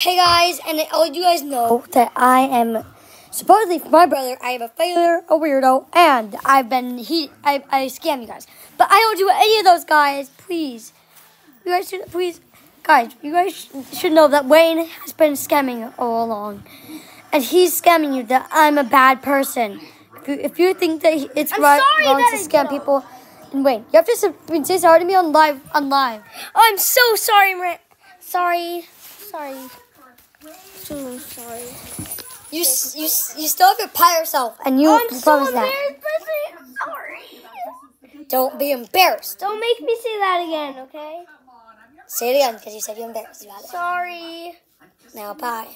Hey guys, and all you guys know that I am supposedly for my brother. I am a failure, a weirdo, and I've been he. I I scam you guys, but I don't do any of those guys. Please, you guys should please, guys. You guys should know that Wayne has been scamming all along, and he's scamming you. That I'm a bad person. If you, if you think that it's I'm right sorry wrong to scam don't. people, and Wayne, you have to say sorry to me on live on live. Oh, I'm so sorry, Mar- sorry, sorry, so sorry. You you you still have to pie yourself, and you I'm so that. embarrassed, sorry. Don't be embarrassed. Don't make me say that again, okay? Say it again because you said you're embarrassed about it. Sorry. Now, bye.